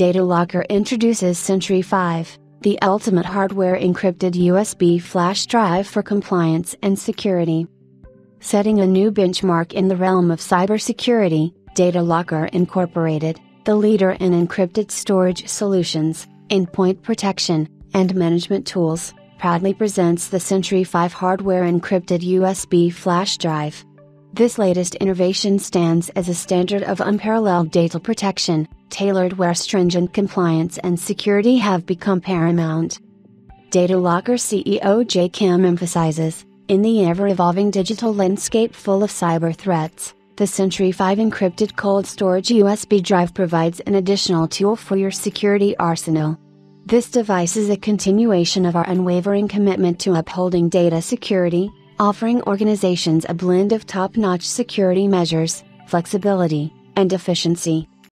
DataLocker introduces Sentry 5, the ultimate hardware encrypted USB flash drive for compliance and security. Setting a new benchmark in the realm of cybersecurity, DataLocker Incorporated, the leader in encrypted storage solutions, endpoint protection, and management tools, proudly presents the Sentry 5 hardware encrypted USB flash drive. This latest innovation stands as a standard of unparalleled data protection, tailored where stringent compliance and security have become paramount. DataLocker CEO Jay Kim emphasizes In the ever evolving digital landscape full of cyber threats, the Sentry 5 encrypted cold storage USB drive provides an additional tool for your security arsenal. This device is a continuation of our unwavering commitment to upholding data security, offering organizations a blend of top notch security measures, flexibility, and efficiency.